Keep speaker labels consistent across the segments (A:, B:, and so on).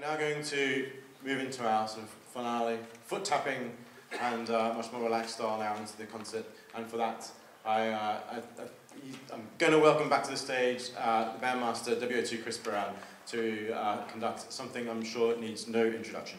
A: We're now going to move into our sort of finale, foot tapping and uh, much more relaxed style now into the concert. And for that, I, uh, I, I'm going to welcome back to the stage uh, the bandmaster, W.O.T. 2 Chris Brown, to uh, conduct something I'm sure needs no introduction.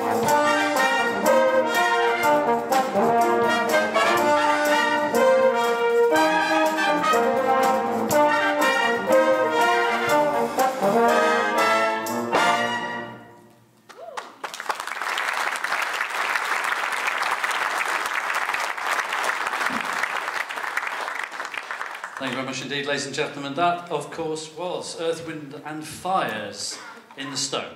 B: Thank you very much indeed, ladies and gentlemen. That, of course, was Earth, Wind and Fire's In the Stone.